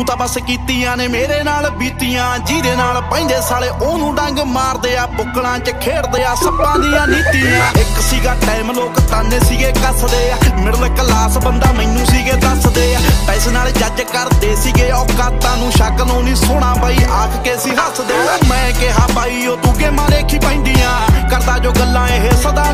ਤੂੰ ਤਾਂ ਬਸ ਕੀਤੀਆਂ ਨੇ ਮੇਰੇ ਨਾਲ ਬੀਤੀਆਂ, ਜਿਹਦੇ ਨਾਲ ਪੈਂਦੇ ਸਾਲੇ ਉਹਨੂੰ ਡੰਗ ਮਾਰਦੇ ਆ, ਬੁੱਕਲਾਂ 'ਚ ਖੇਡਦੇ ਆ, ਸੱਪਾਂ ਦੀਆਂ ਨੀਤੀਆਂ। ਇੱਕ ਸੀਗਾ ਟਾਈਮ ਲੋਕ ਤਾਨੇ ਸੀਗੇ ਕੱਸਦੇ ਆ। ਮਿਡਲ ਕਲਾਸ ਬੰਦਾ ਮੈਨੂੰ ਸੀਗੇ ਦੱਸਦੇ ਆ। ਪੈਸੇ ਨਾਲ ਜੱਜ ਕਰਦੇ ਸੀਗੇ, ਔਕਾਤਾਂ ਨੂੰ ਸ਼ੱਕ ਨੂੰ ਨਹੀਂ ਸੋਣਾ ਬਾਈ, ਆਖ ਕੇ ਸੀ ਹੱਸਦੇ ਮੈਂ ਕਿਹਾ ਬਾਈ, ਉਹ ਤੂੰ ਕੇ ਮਾਰੇ ਖੀ ਪੈਂਦੀਆਂ। ਕਰਦਾ ਜੋ ਗੱਲਾਂ ਇਹ ਸਦਾ